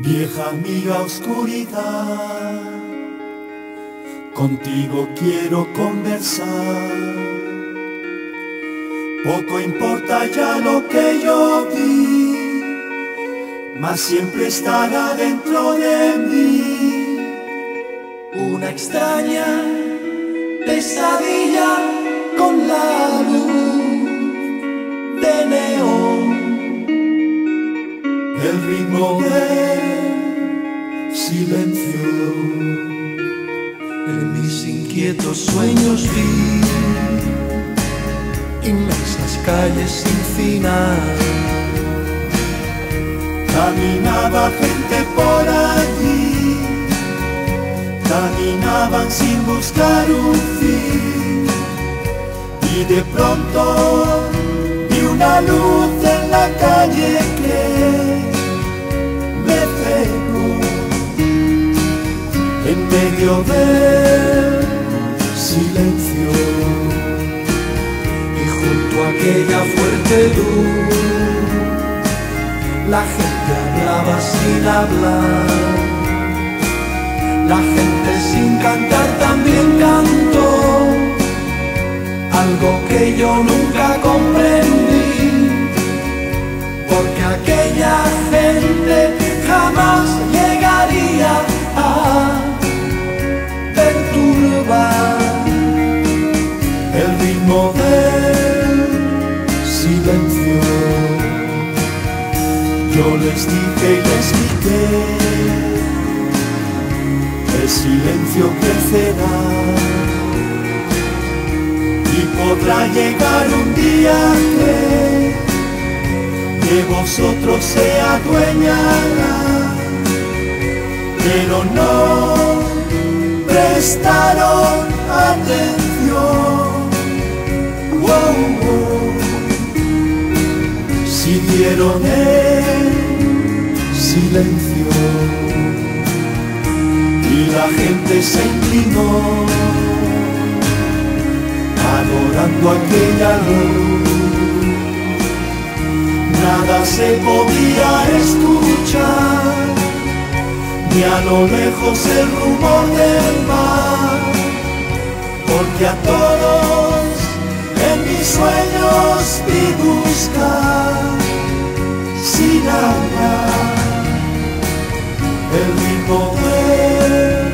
Vieja amiga oscuridad, contigo quiero conversar. Poco importa ya lo que yo vi, mas siempre estará dentro de mí una extraña pesadilla con la luz de neón, el ritmo del silencio. En mis inquietos sueños vi inmensas calles sin final. Caminaba gente por allí, caminaban sin buscar un fin. Y de pronto vi una luz en la calle que en medio del silencio. Y junto a aquella fuerte luz la gente hablaba sin hablar. La gente sin cantar también cantó algo que yo nunca comprendí porque aquella gente jamás Yo les dije y les expliqué, el silencio crecerá y podrá llegar un día que de vosotros se adueñará, pero no prestaron atención. Wow, wow. Siguieron en silencio. Y la gente se inclinó adorando aquella luz. Nada se podía escuchar, ni a lo lejos el rumor del mar, porque a todos en mis sueños vi buscar sin hablar el ritmo del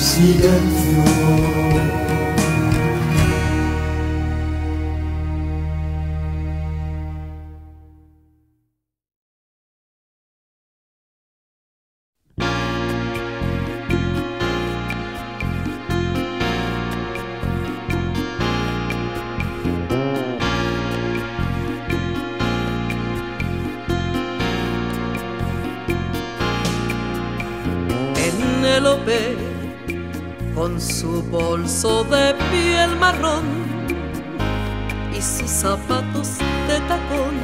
silencio. Penélope de piel marrón y sus zapatos de tacón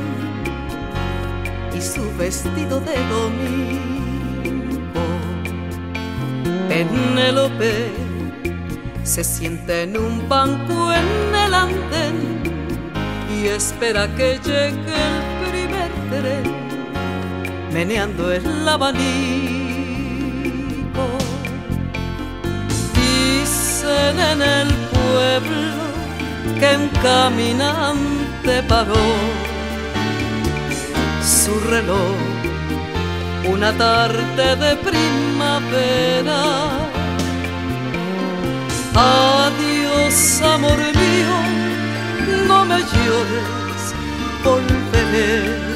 y su vestido de domingo. Penélope se siente en un banco en el andén y espera que llegue el primer tren meneando el abanico. En el pueblo que un caminante paró su reloj una tarde de primavera. Adiós, amor mío, no me llores, volveré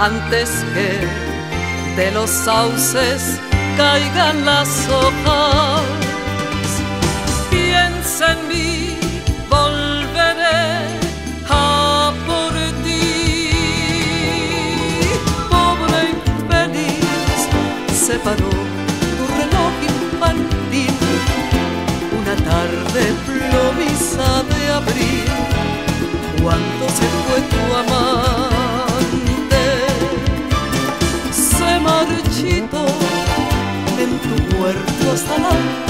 antes que de los sauces caigan las hojas. Piensa en mí, volveré a por ti. Pobre infeliz, se paró tu reloj infantil. Una tarde plomiza de abril. Cuando se fue tu amante. Se marchitó en tu huerto hasta la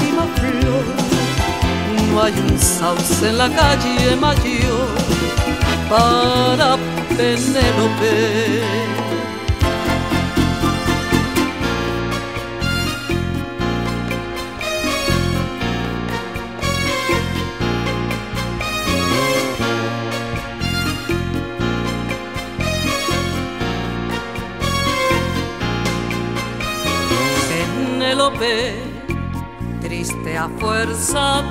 no hay un sauce en la calle mayor para Penélope. Penélope, triste a fuerza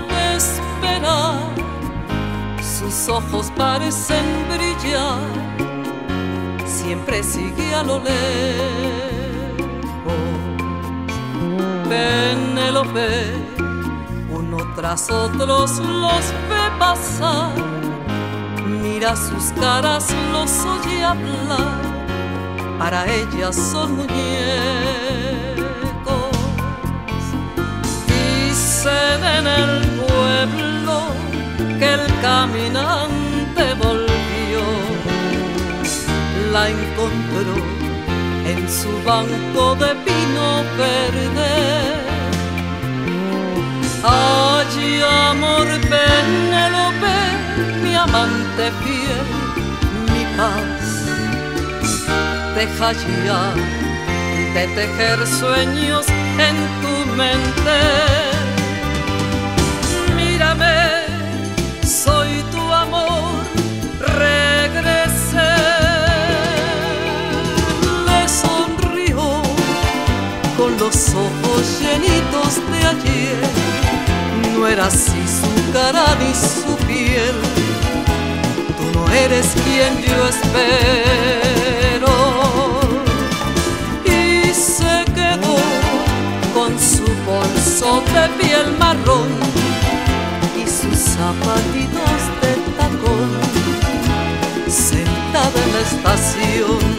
sus ojos parecen brillar, siempre sigue a lo lejos. Penélope, uno tras otros los ve pasar, mira sus caras, los oye hablar, para ellas son muñecos. Dicen en el que el caminante volvió, la encontró en su banco de pino verde. Allí amor Penélope, mi amante fiel, mi paz, deja ya de tejer sueños en tu mente. Ojos llenitos de ayer. No era así su cara ni su piel. Tú no eres quien yo espero. Y se quedó con su bolso de piel marrón zapatitos de tacón, sentada en la estación.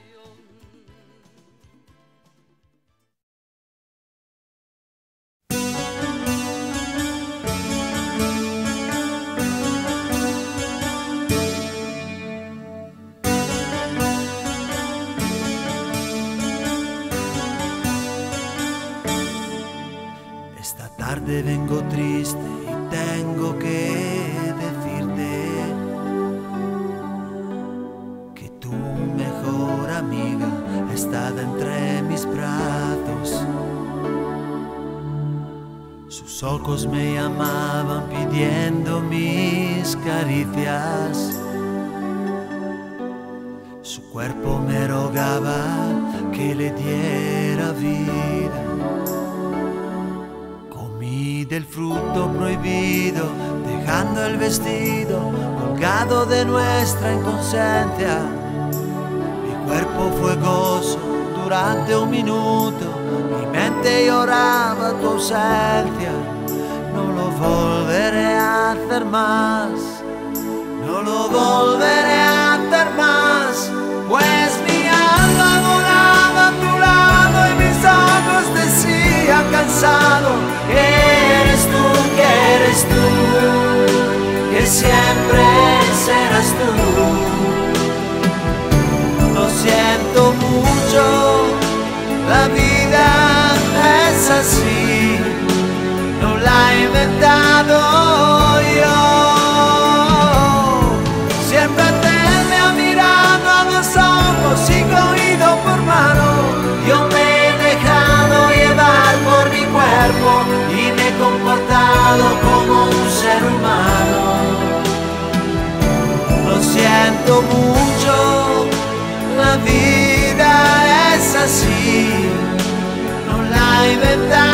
Sus ojos me llamaban pidiendo mis caricias. Su cuerpo me rogaba que le diera vida del fruto prohibido, dejando el vestido colgado de nuestra inconsciencia. Mi cuerpo fue gozo durante un minuto, mente lloraba tu ausencia. No lo volveré a hacer más, no lo volveré a hacer más, pues mi alma volaba a tu lado y mis ojos decían cansado eres tú, que eres tú, que siempre serás tú. Lo siento mucho, la vida así, no la he inventado yo. Siempre te me ha mirado a los ojos y cogido por mano, yo me he dejado llevar por mi cuerpo comportado como un ser humano. Lo siento mucho, no la he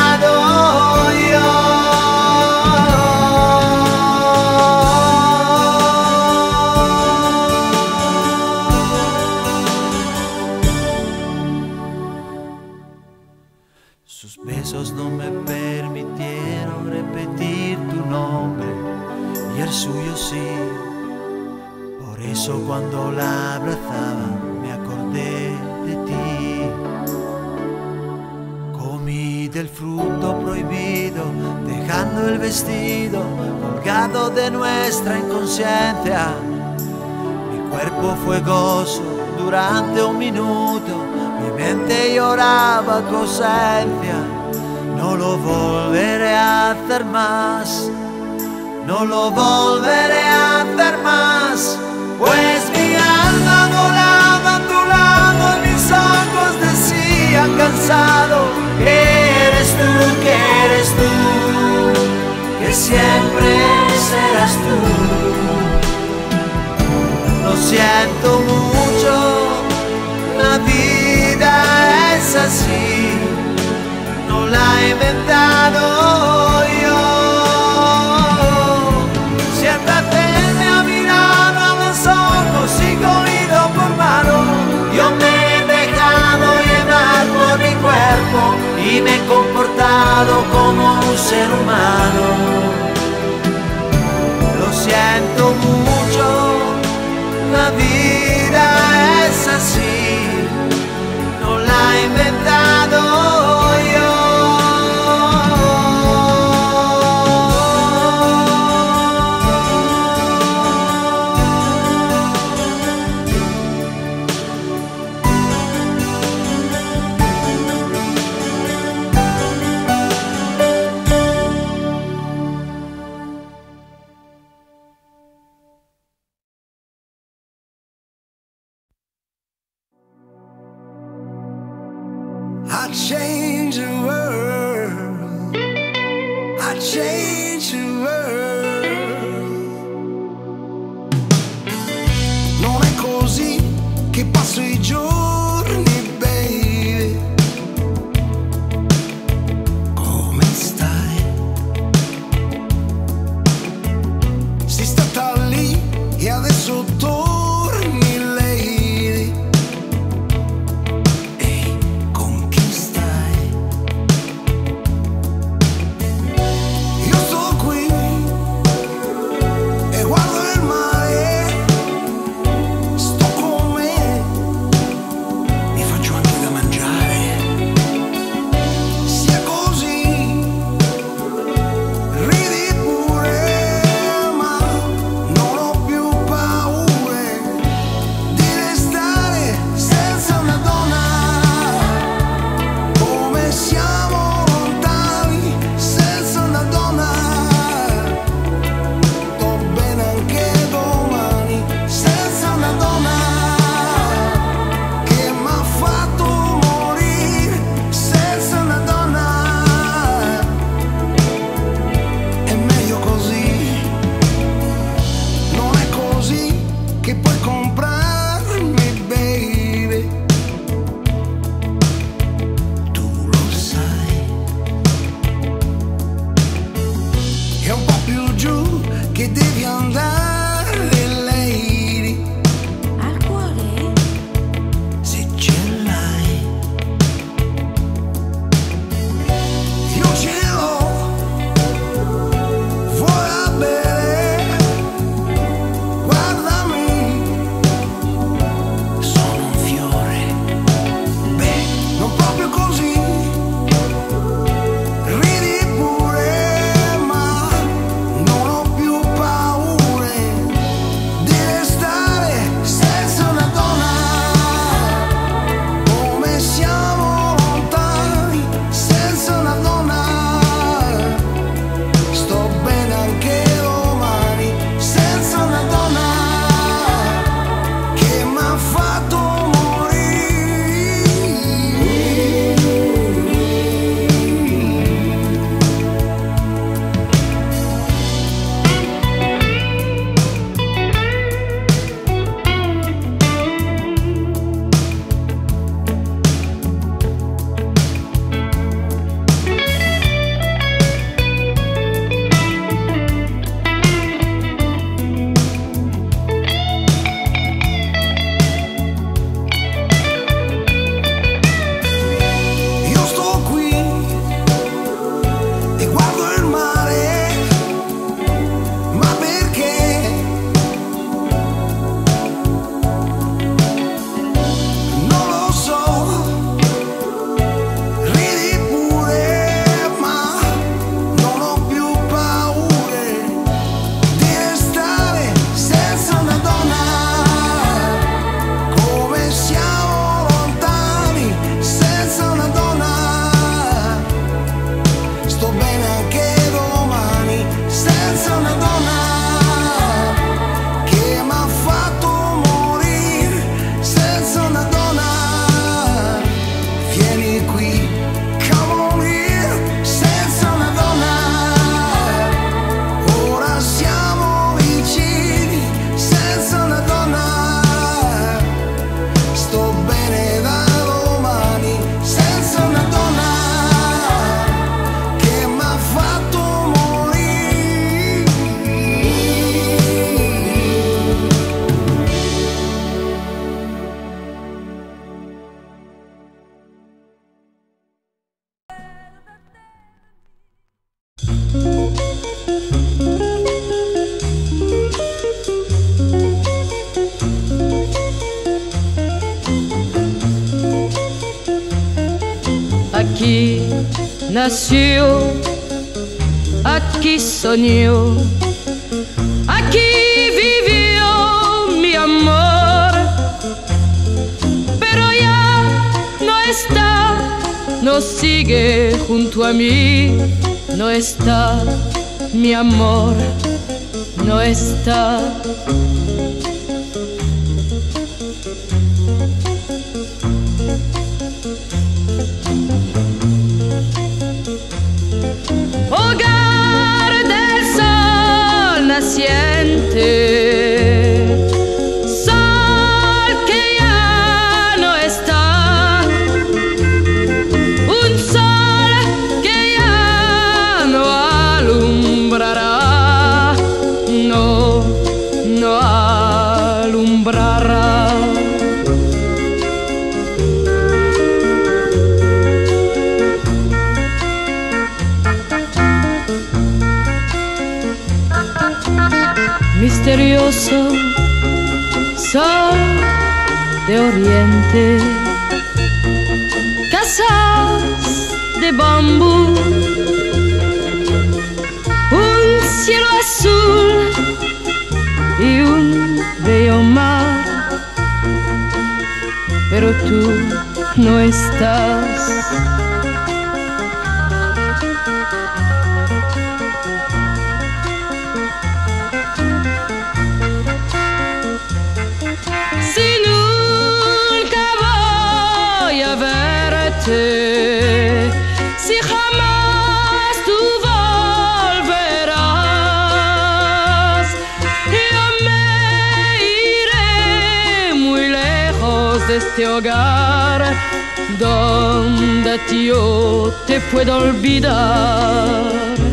vestido colgado de nuestra inconsciencia. Mi cuerpo fue gozo durante un minuto, mi mente lloraba tu ausencia. No lo volveré a hacer más, no lo volveré a hacer más, pues mi alma volaba a tu lado mis ojos decían cansado, eres tú, que eres tú, siempre serás tú. Lo siento mucho, la vida es así, no la he inventado yo. Siéntate, me ha mirado a los ojos y cogido por mano. Yo me he dejado llevar por mi cuerpo y me como un ser humano. Lo siento mucho, nació, aquí soñó, aquí vivió mi amor. Pero ya no está, no sigue junto a mí, no está mi amor, no está. Casas de bambú, un cielo azul y un bello mar, pero tú no estás. Este hogar donde yo te puedo olvidar.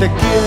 Te quiero.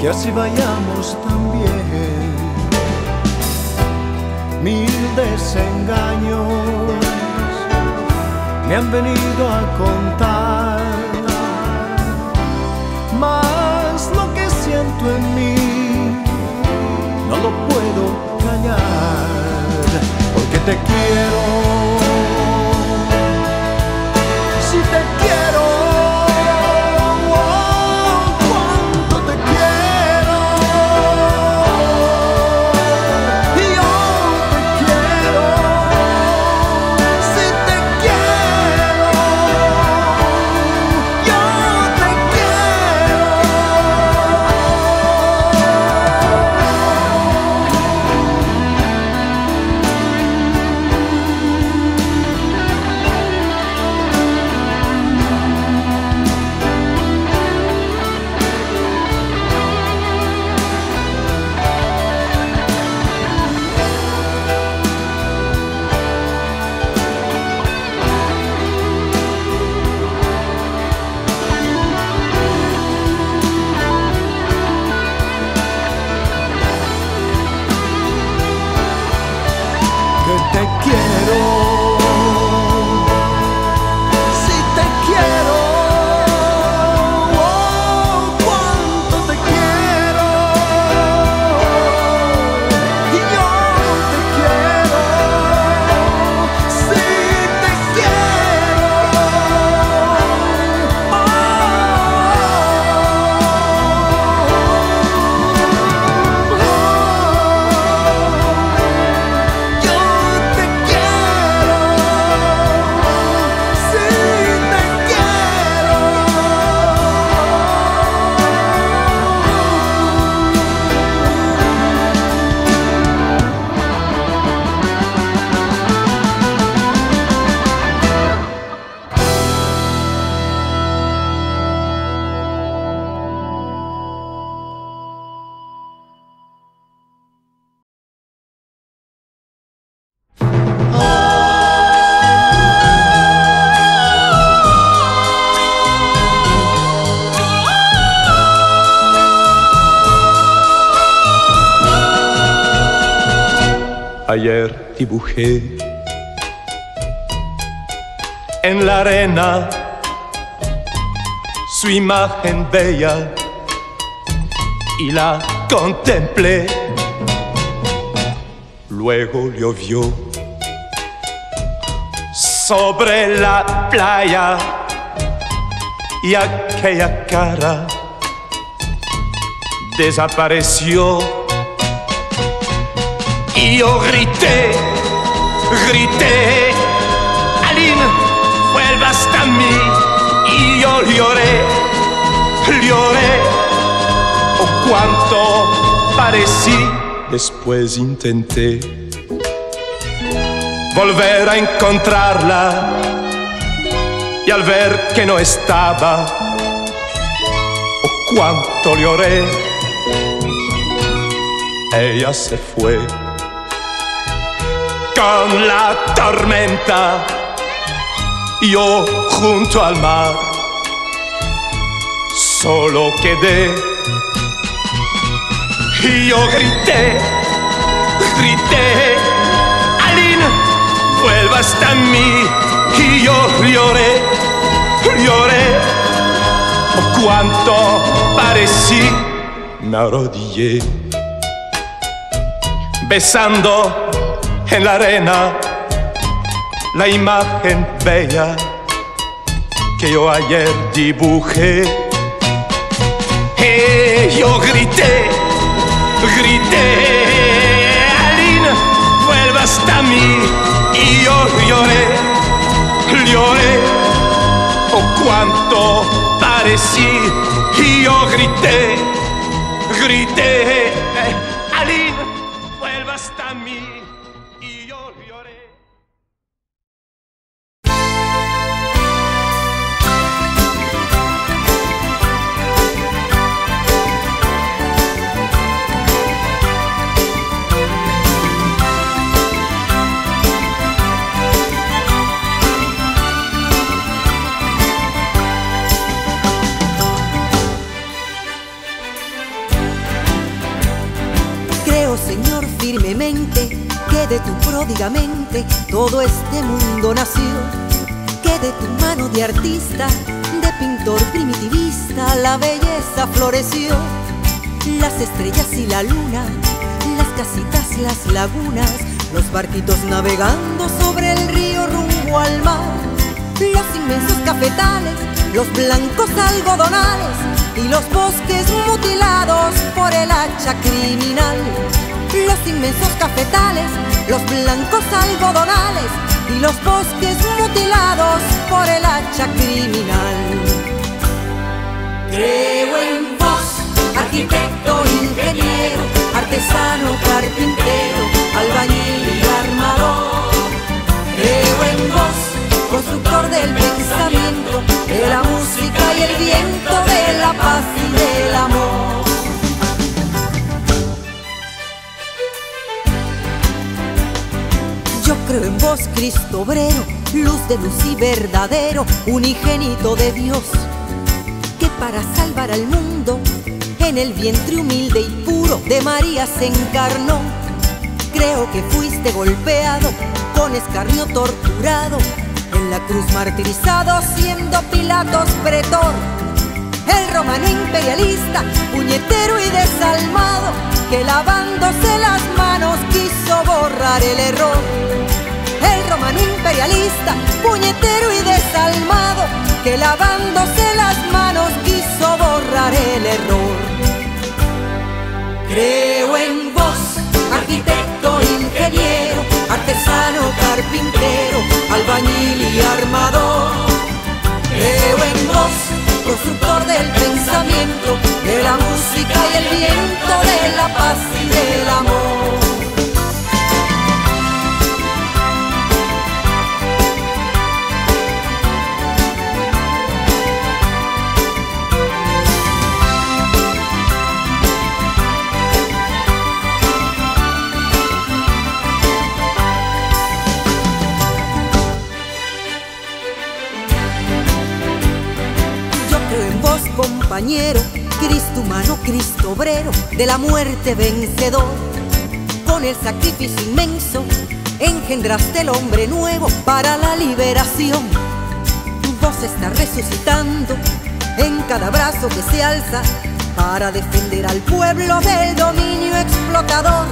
Que así vayamos también. Mil desengaños me han venido a contar, más lo que siento en mí no lo puedo callar, porque te quiero. Ayer dibujé en la arena su imagen bella y la contemplé. Luego llovió sobre la playa y aquella cara desapareció. Yo grité, grité, Aline, vuelva hasta mí. Y yo lloré, lloré, oh cuánto parecí. Después intenté volver a encontrarla. Y al ver que no estaba, oh cuánto lloré, ella se fue con la tormenta, yo junto al mar, solo quedé. Y yo grité, grité, Aline, vuelva hasta mí y yo lloré, lloré, oh cuánto parecí, me arrodillé, besando en la arena la imagen bella que yo ayer dibujé. Y yo grité, grité, Aline, vuelva hasta mí. Y yo lloré, lloré, oh cuánto parecí. Y yo grité, grité, Aline, vuelva hasta mí todo este mundo nació. Que de tu mano de artista, de pintor primitivista, la belleza floreció. Las estrellas y la luna, las casitas, las lagunas, los barquitos navegando sobre el río rumbo al mar. Los inmensos cafetales, los blancos algodonales y los bosques mutilados por el hacha criminal. Los inmensos cafetales, los blancos algodonales y los bosques mutilados por el hacha criminal. Creo en vos, arquitecto, ingeniero, artesano, carpintero, albañil y armador. Creo en vos, constructor del pensamiento, de la música y el viento, de la paz y del amor. Yo creo en vos, Cristo obrero, luz de luz y verdadero, unigénito de Dios, que para salvar al mundo, en el vientre humilde y puro de María se encarnó. Creo que fuiste golpeado, con escarnio torturado, en la cruz martirizado, siendo Pilatos pretor. El romano imperialista, puñetero y desalmado, que lavándose las manos quiso borrar el error. El romano imperialista, puñetero y desalmado, que lavándose las manos quiso borrar el error. Creo en vos, arquitecto, ingeniero, artesano, carpintero, albañil y armador. Creo en constructor del pensamiento, de la música y el viento, de la paz y del amor. Compañero, Cristo humano, Cristo obrero, de la muerte vencedor. Con el sacrificio inmenso engendraste el hombre nuevo para la liberación. Tu voz está resucitando en cada brazo que se alza para defender al pueblo del dominio explotador.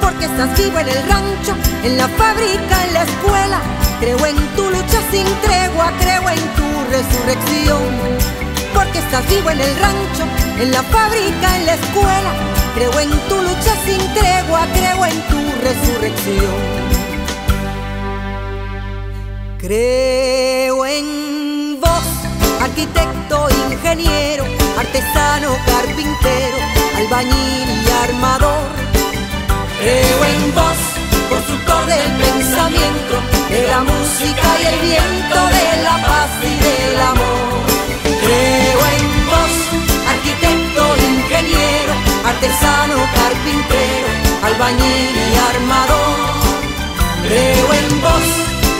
Porque estás vivo en el rancho, en la fábrica, en la escuela. Creo en tu lucha sin tregua, creo en tu resurrección. Porque estás vivo en el rancho, en la fábrica, en la escuela. Creo en tu lucha sin tregua, creo en tu resurrección. Creo en vos, arquitecto, ingeniero, artesano, carpintero, albañil y armador. Creo en vos, constructor del pensamiento, de la música y el viento, de la paz y del amor. Creo en vos, arquitecto, ingeniero, artesano, carpintero, albañil y armador. Creo en vos,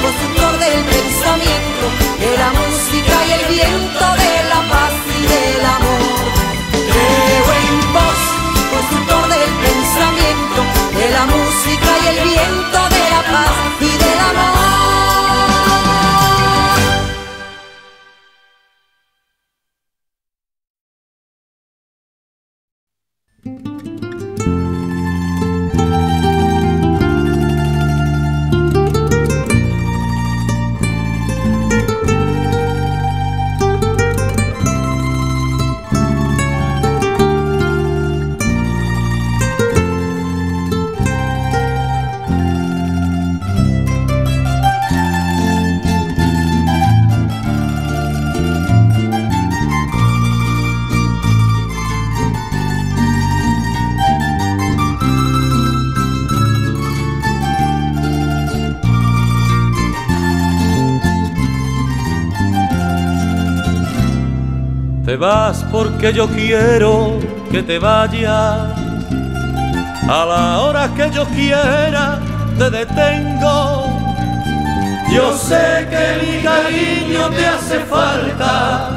constructor del pensamiento, de la música y el viento, de la paz y del amor. Creo en vos, constructor del pensamiento, de la música y el viento, de la paz y del amor. Te vas porque yo quiero que te vayas. A la hora que yo quiera te detengo. Yo sé que mi cariño te hace falta,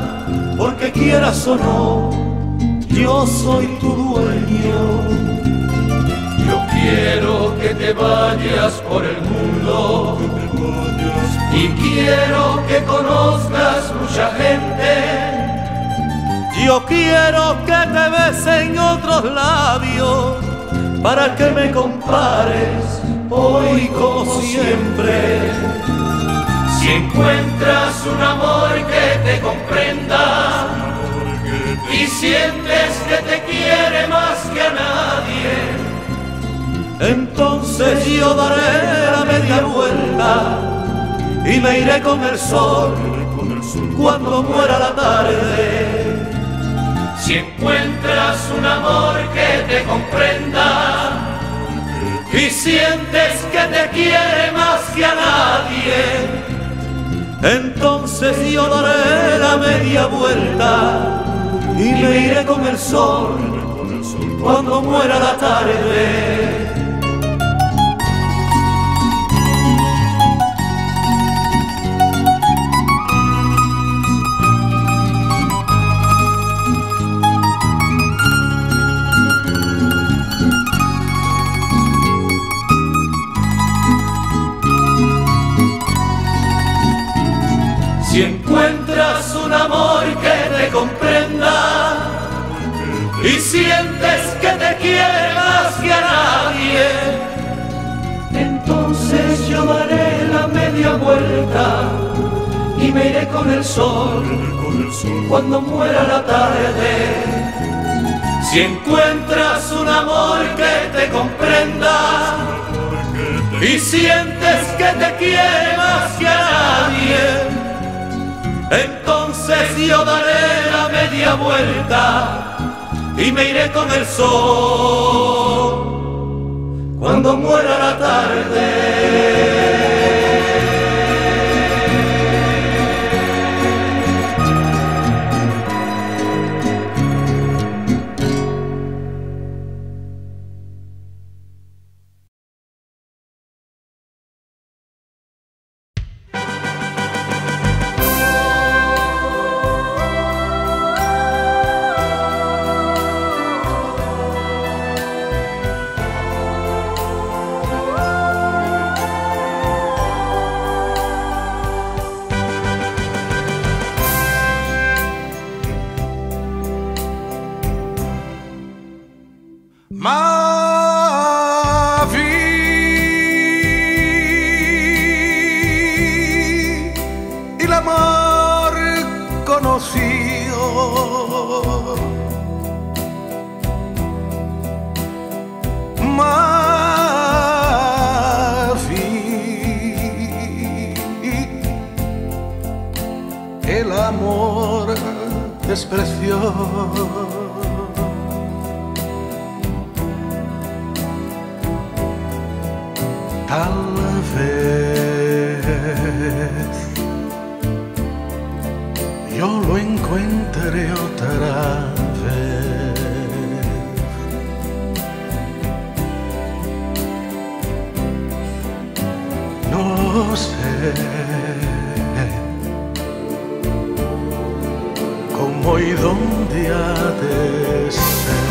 porque quieras o no, yo soy tu dueño. Yo quiero que te vayas por el mundo y quiero que conozcas mucha gente. Yo quiero que te besen otros labios para que me compares hoy como siempre. Si encuentras un amor que te comprenda y sientes que te quiere más que a nadie, entonces yo daré la media vuelta y me iré con el sol cuando muera la tarde. Si encuentras un amor que te comprenda y sientes que te quiere más que a nadie, entonces yo daré la media vuelta y me iré con el sol cuando muera la tarde. Si encuentras un amor que te comprenda y sientes que te quiere más que a nadie, entonces yo daré la media vuelta y me iré con el sol cuando muera la tarde. Si encuentras un amor que te comprenda y sientes que te quiere más que a nadie, entonces yo daré la media vuelta y me iré con el sol cuando muera la tarde. Sé. cómo y dónde ha de ser.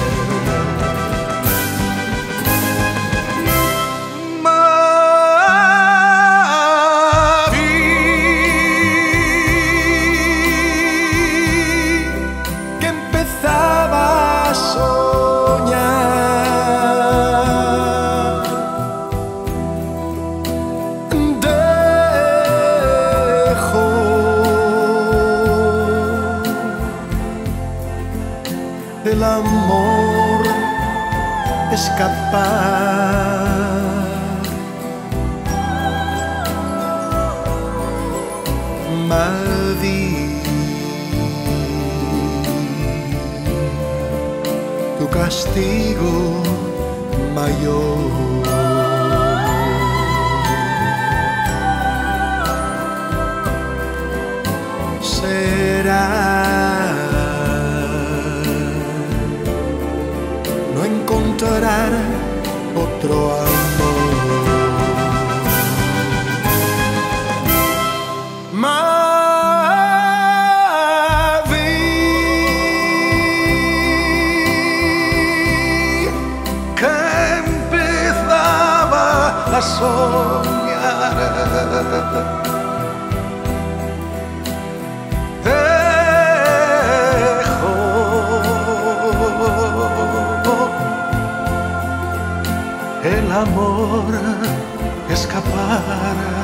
para.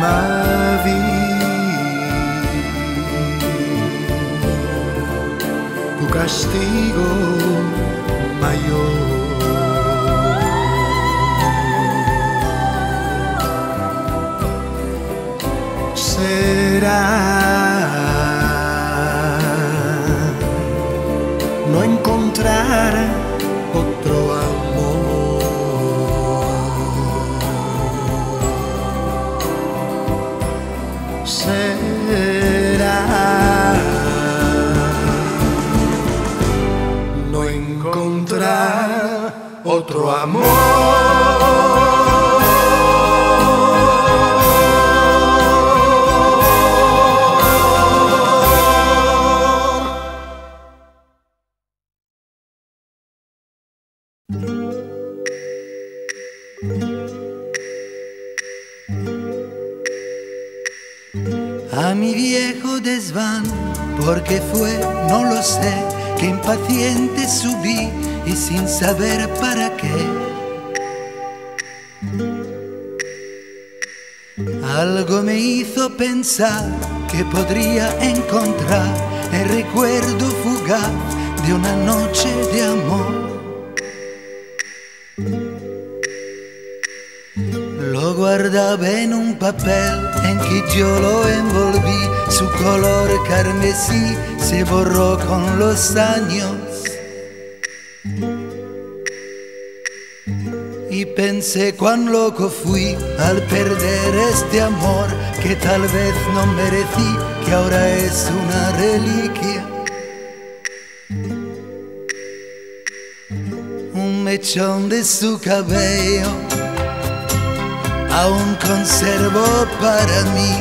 Mavi, o castigo maior. ser. Encontrar otro amor. Será no encontrar otro amor. Subí y sin saber para qué. Algo me hizo pensar que podría encontrar el recuerdo fugaz de una noche de amor. Lo guardaba en un papel en que yo lo envolví, su color carmesí se borró con los años. Pensé cuán loco fui al perder este amor que tal vez no merecí, que ahora es una reliquia. Un mechón de su cabello aún conservo para mí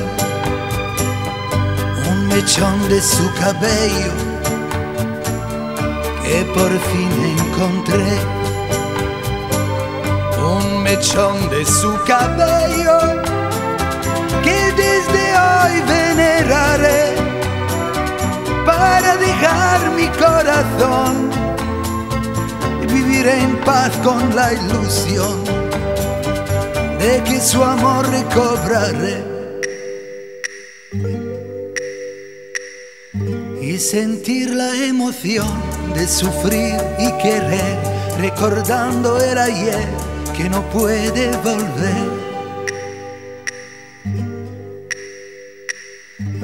un mechón de su cabello que por fin encontré de su cabello que desde hoy veneraré para dejar mi corazón y vivir en paz con la ilusión de que su amor recobraré. Y sentir la emoción de sufrir y querer, recordando el ayer que no puede volver.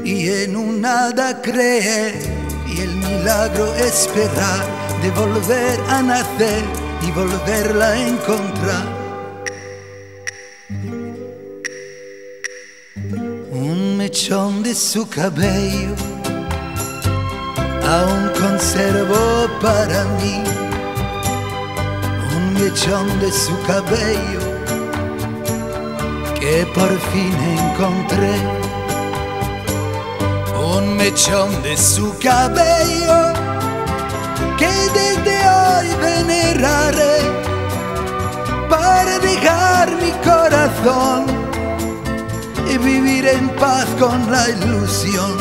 Y en un nada cree y el milagro esperar de volver a nacer y volverla a encontrar. Un mechón de su cabello aún conservo para mí mechón de su cabello que por fin encontré. Un mechón de su cabello que desde hoy veneraré para dejar mi corazón y vivir en paz con la ilusión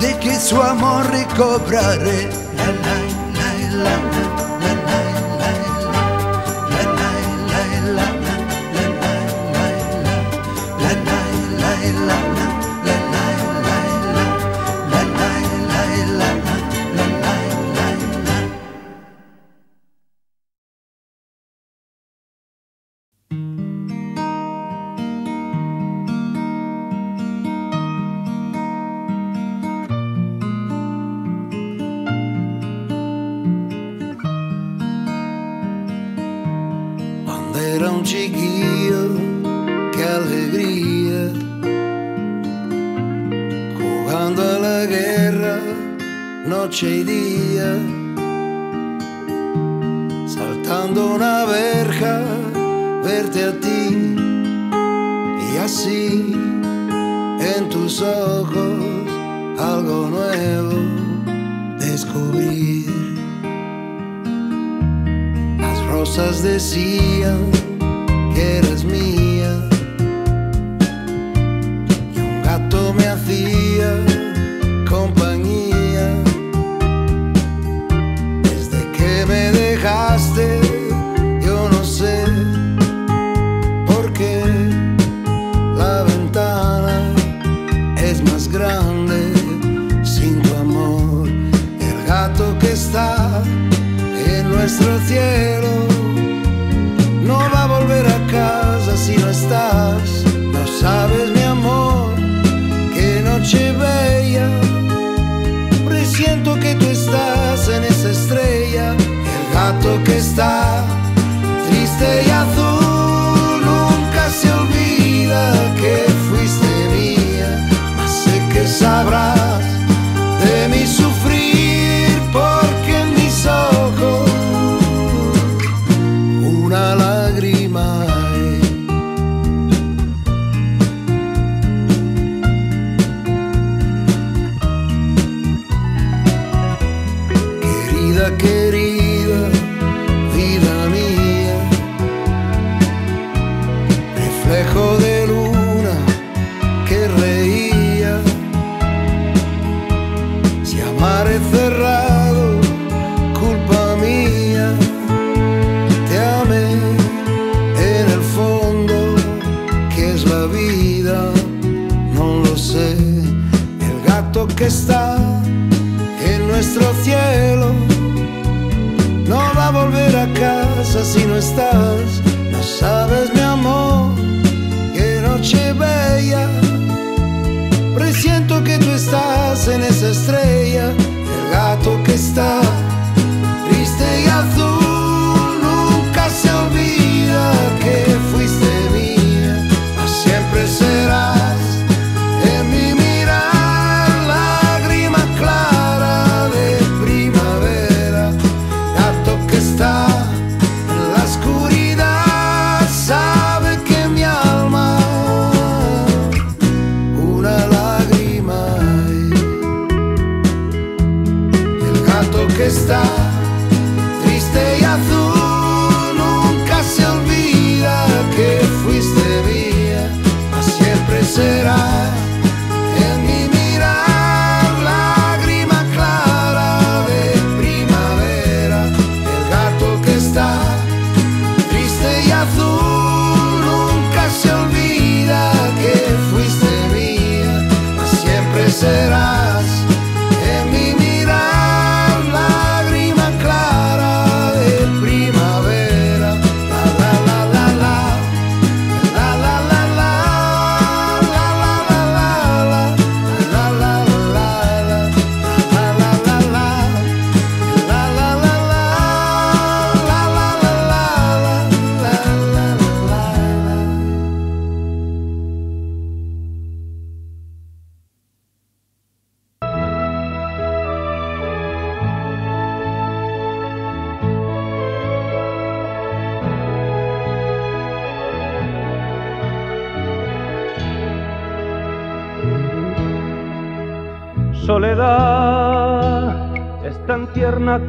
de que su amor recobraré. La, la, la, light. yeah. estás, no sabes mi amor, qué noche bella. Presiento que tú estás en esa estrella.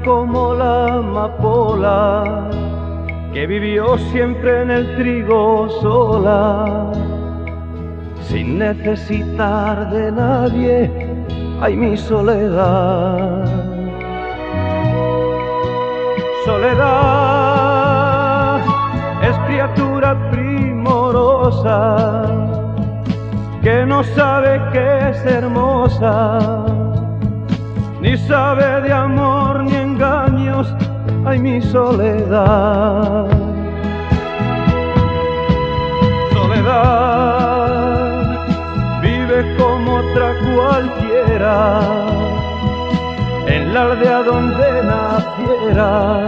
Como la amapola que vivió siempre en el trigo sola, sin necesitar de nadie, ay mi soledad. Soledad es criatura primorosa que no sabe que es hermosa, ni sabe de amor ay mi soledad. Soledad vive como otra cualquiera en la aldea donde naciera.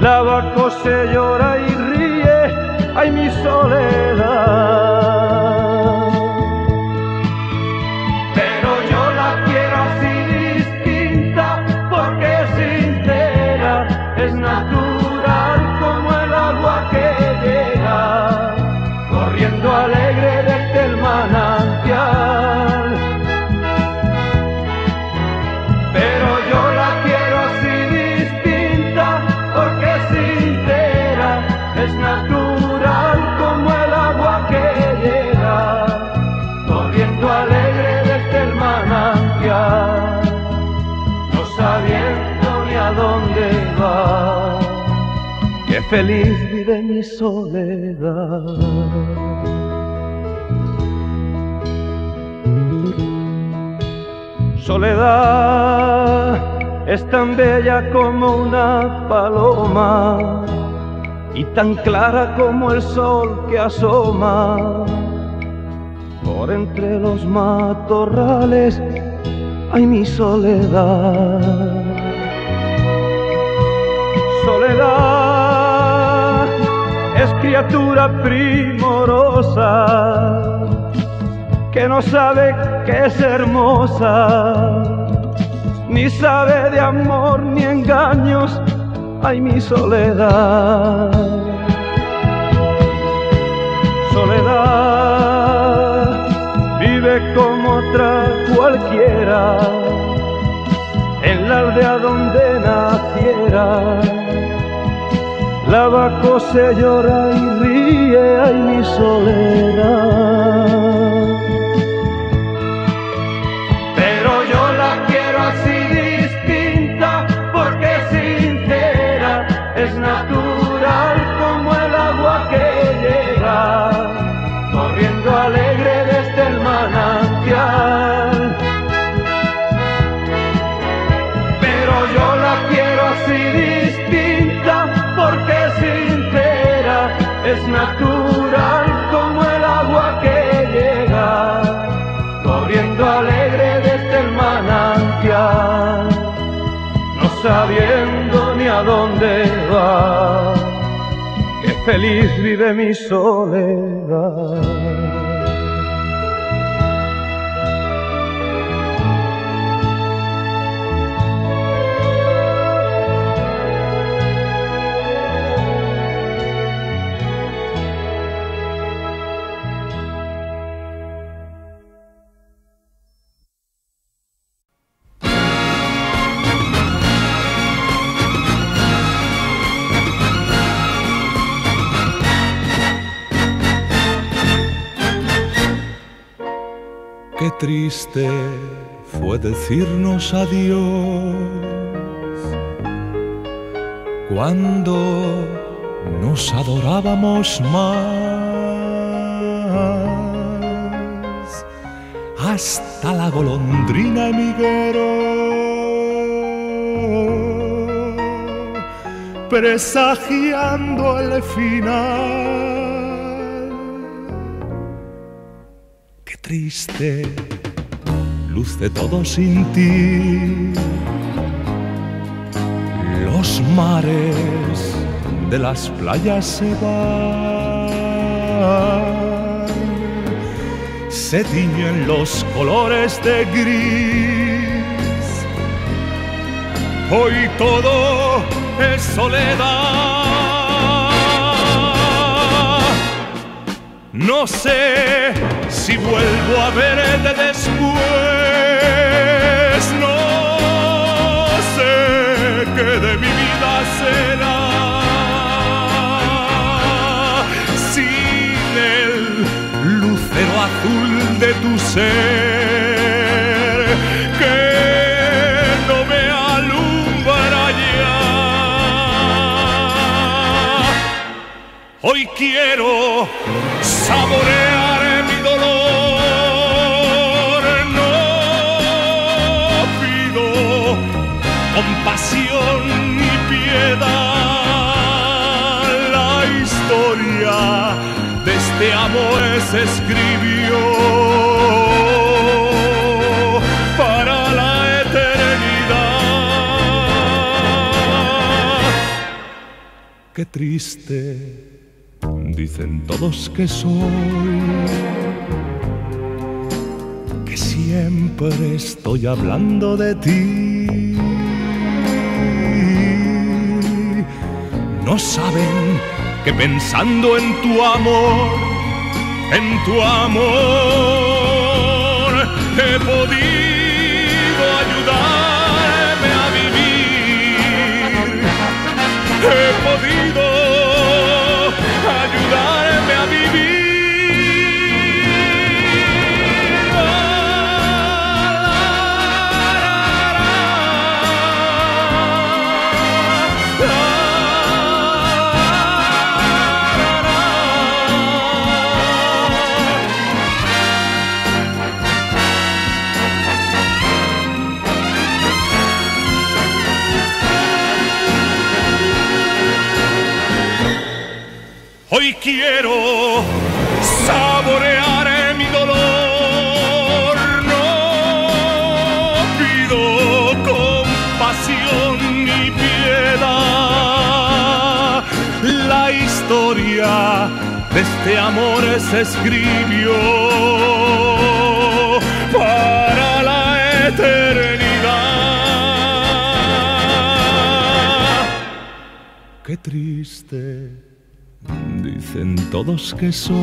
La vaca se llora y ríe, ay mi soledad. Feliz vive mi soledad. Soledad es tan bella como una paloma y tan clara como el sol que asoma por entre los matorrales. Ay, mi soledad. Soledad criatura primorosa que no sabe que es hermosa, ni sabe de amor ni engaños, ay mi soledad. Soledad vive como otra cualquiera, en la aldea donde naciera. La vaca se llora y ríe, ay mi soledad. Feliz vive mi soledad. Triste fue decirnos adiós cuando nos adorábamos más. Hasta la golondrina emiguero presagiando el final. Triste luce todo sin ti. Los mares de las playas se van, se tiñen los colores de gris. Hoy todo es soledad. No sé si vuelvo a verte después. No sé qué de mi vida será. Sin el lucero azul de tu ser. Que no me alumbra ya. Hoy quiero saborear mi dolor, no pido compasión ni piedad. La historia de este amor se escribió para la eternidad. Qué triste, dicen todos que soy, que siempre estoy hablando de ti. No saben que pensando en tu amor, en tu amor, he podido este amor escribió para la eternidad. Qué triste dicen todos que soy,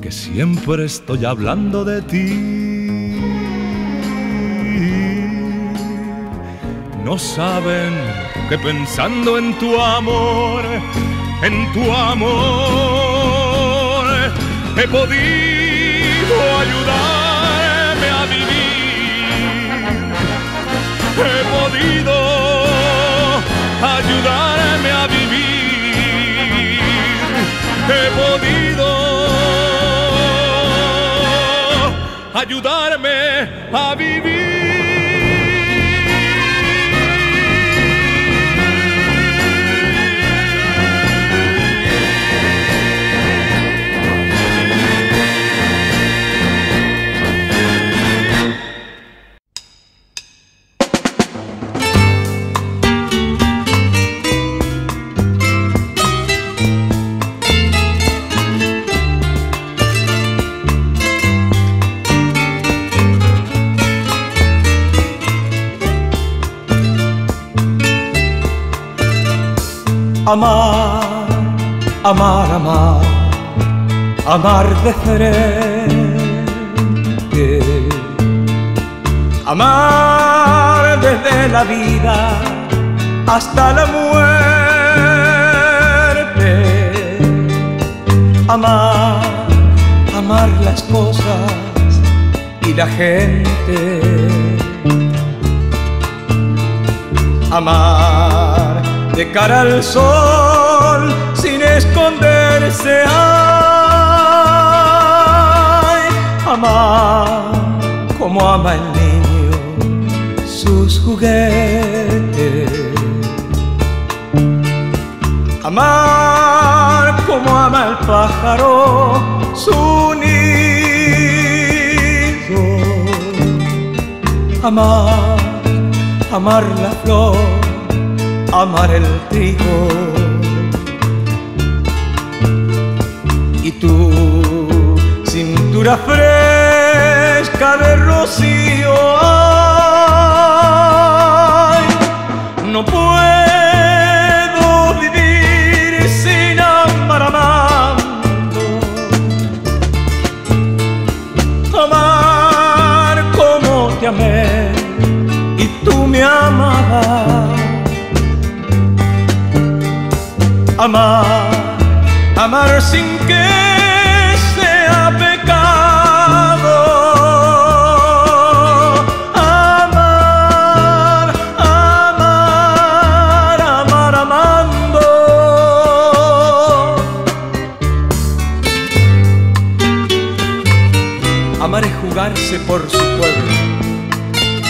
que siempre estoy hablando de ti. No saben que pensando en tu amor, en tu amor, he podido ayudarme a vivir. He podido ayudarme a vivir. He podido ayudarme a vivir. Amar, amar, amar, amar de frente. Amar desde la vida hasta la muerte. Amar, amar las cosas y la gente. Amar de cara al sol sin esconderse. Ay, amar como ama el niño sus juguetes. Amar como ama el pájaro su nido. Amar, amar la flor amar el trigo. Y tu cintura fresca de rocío, no puedo amar, amar sin que sea pecado. Amar, amar, amar amando. Amar es jugarse por su pueblo.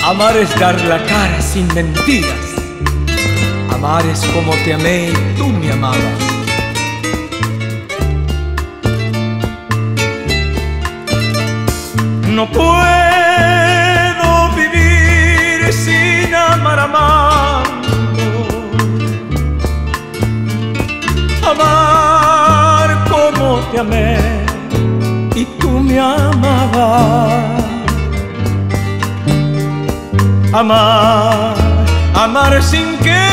Amar es dar la cara sin mentiras. Amar es como te amé y tú me amabas. No puedo vivir sin amar amando. Amar como te amé y tú me amabas. Amar, amar sin que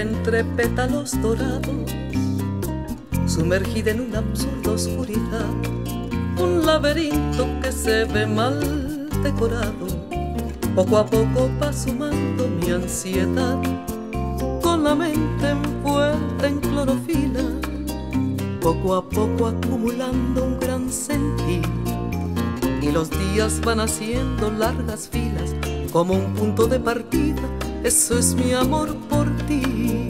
entre pétalos dorados, sumergida en una absurda oscuridad, un laberinto que se ve mal decorado. Poco a poco va sumando mi ansiedad, con la mente envuelta en clorofila, poco a poco acumulando un gran sentir. Y los días van haciendo largas filas como un punto de partida eso es mi amor por ti.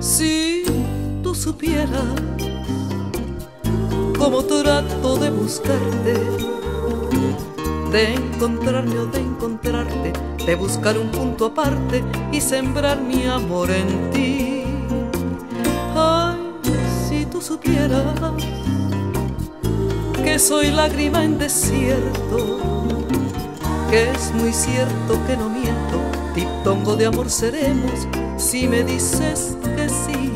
Si tú supieras cómo trato de buscarte, de encontrarme o de encontrarte, de buscar un punto aparte y sembrar mi amor en ti. Ay, si tú supieras que soy lágrima en desierto, que es muy cierto que no miento Tongo de amor seremos si me dices que sí.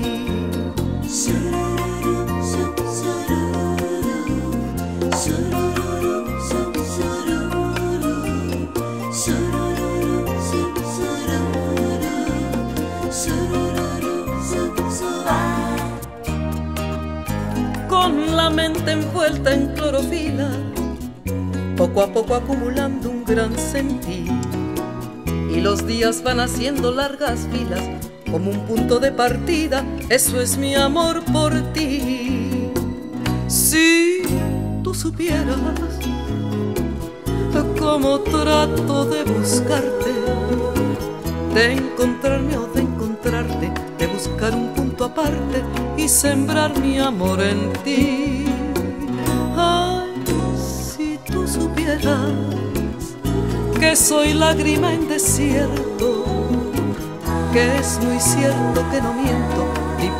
Con la mente envuelta en clorofila, poco a poco acumulando un gran sentir y los días van haciendo largas filas como un punto de partida. Eso es mi amor por ti. Si tú supieras cómo trato de buscarte, de encontrarme o de encontrarte, de buscar un punto aparte y sembrar mi amor en ti. Ay, si tú supieras que soy lágrima en desierto, que es muy cierto que no miento,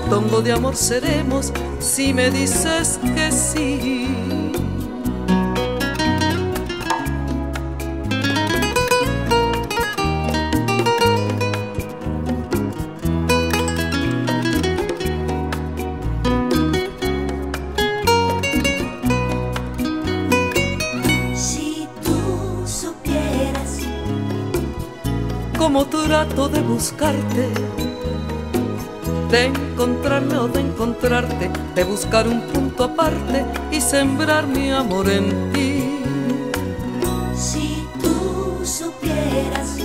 tongo de amor seremos si me dices que sí. Trato de buscarte, de encontrarme o de encontrarte, de buscar un punto aparte y sembrar mi amor en ti. Si tú supieras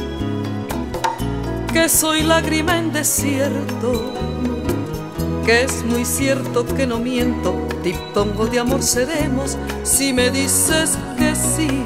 que soy lágrima en desierto, que es muy cierto que no miento, diptongo de amor seremos si me dices que sí.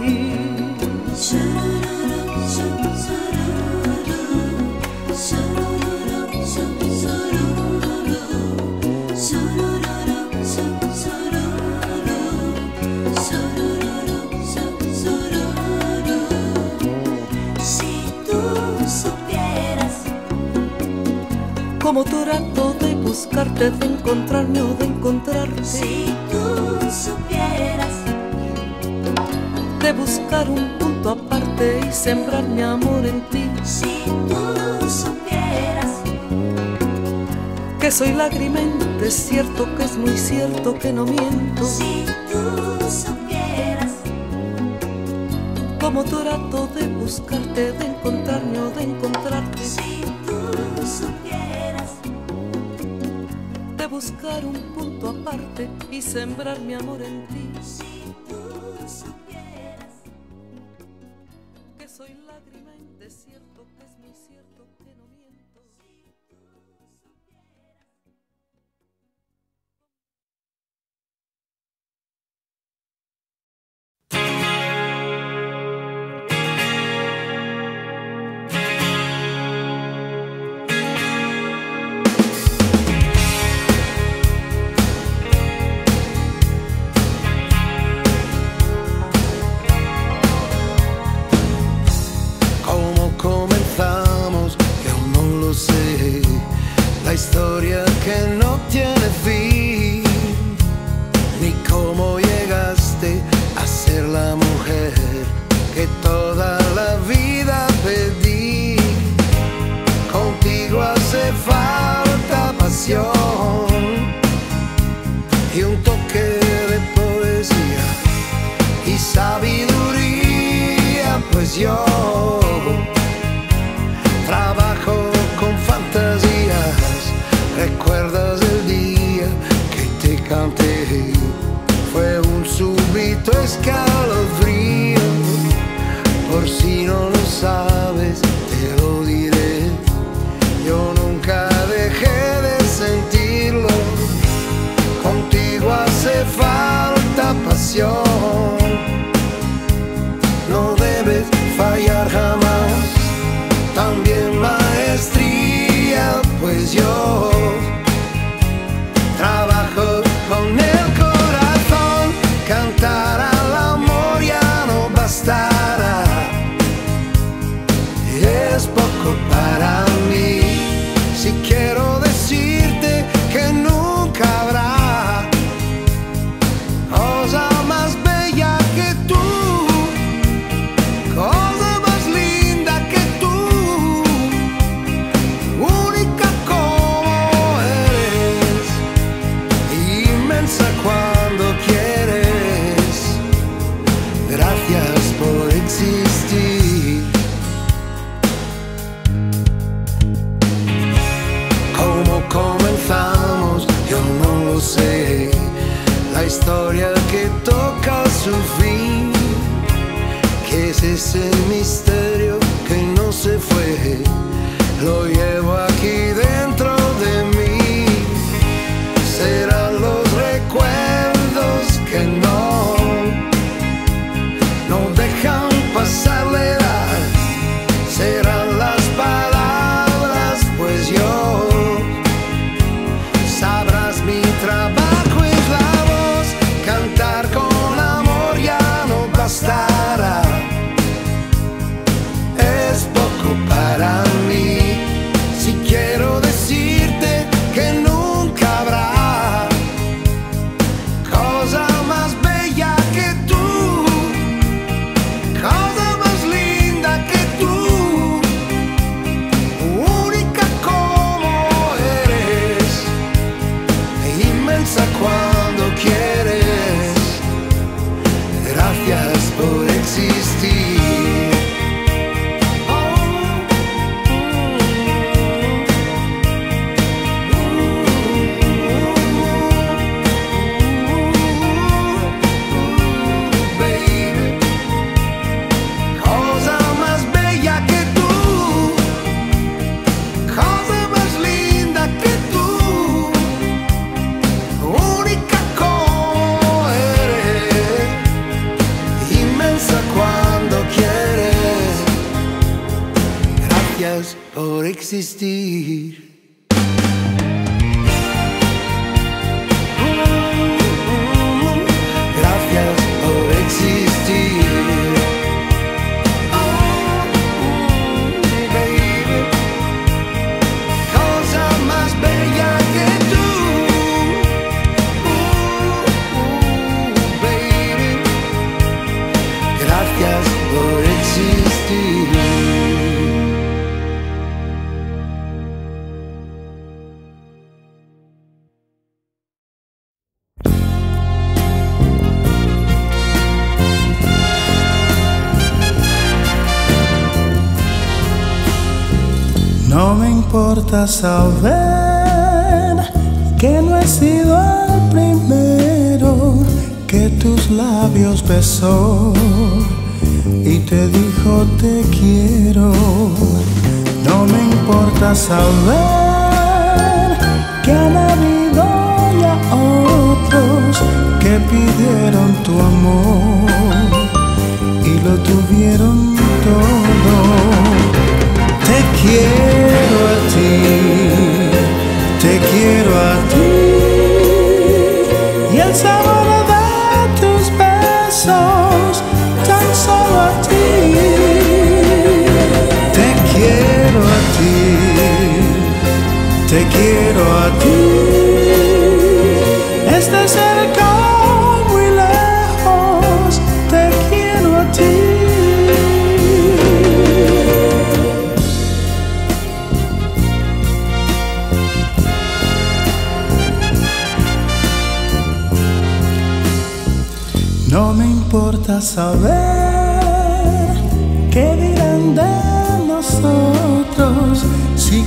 Como trato de buscarte, de encontrarme o de encontrarte. Si tú supieras de buscar un punto aparte y sembrar mi amor en ti. Si tú supieras que soy lágrima es cierto que es muy cierto que no miento. Si tú supieras como trato de buscarte, de encontrarme o de encontrarte. Si buscar un punto aparte y sembrar mi amor en ti. y un toque de poesía y sabiduría, pues yo trabajo con fantasías, recuerdas el día que te canté, fue un súbito escalofrío, por si no lo No debes fallar jamás. saber que no he sido el primero que tus labios besó y te dijo te quiero. No me importa saber que han habido ya otros que pidieron tu amor y lo tuvieron todo. Te quiero. el sabor de tus besos, tan solo a ti. Te quiero a ti, te quiero a ti.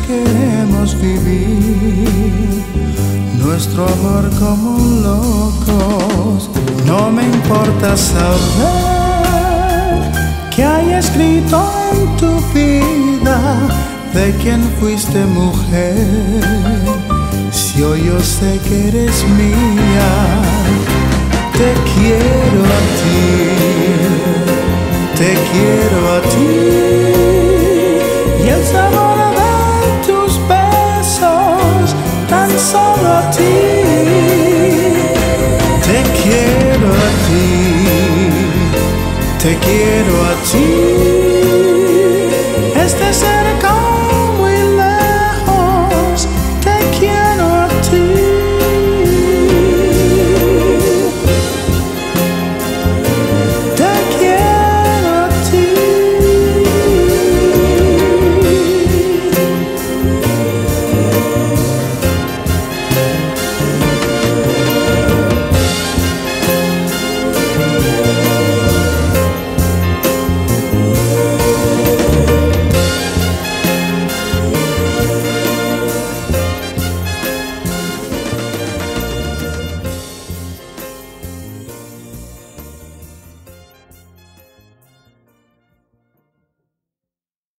Queremos vivir nuestro amor como locos. No me importa saber que hay escrito en tu vida de quién fuiste mujer. Si hoy yo sé que eres mía, te quiero a ti, te quiero a ti. Y el sabor solo a ti. Te quiero a ti, te quiero a ti.